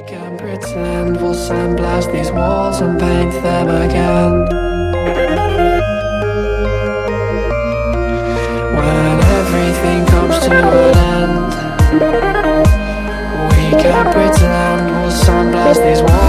We can pretend we'll sandblast these walls and paint them again. When everything comes to an end, we can pretend we'll sandblast these walls